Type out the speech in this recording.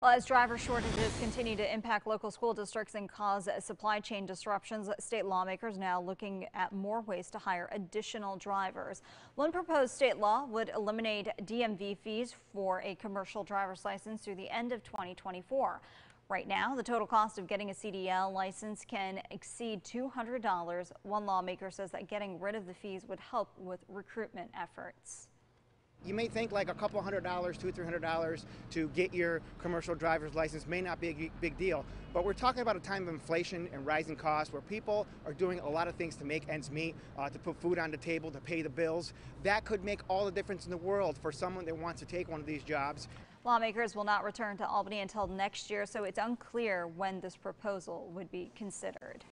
Well, as driver shortages continue to impact local school districts and cause supply chain disruptions, state lawmakers now looking at more ways to hire additional drivers. One proposed state law would eliminate DMV fees for a commercial driver's license through the end of 2024. Right now, the total cost of getting a CDL license can exceed $200. One lawmaker says that getting rid of the fees would help with recruitment efforts. You may think like a couple hundred dollars, two, three hundred dollars to get your commercial driver's license may not be a big deal, but we're talking about a time of inflation and rising costs where people are doing a lot of things to make ends meet, uh, to put food on the table, to pay the bills. That could make all the difference in the world for someone that wants to take one of these jobs. Lawmakers will not return to Albany until next year, so it's unclear when this proposal would be considered.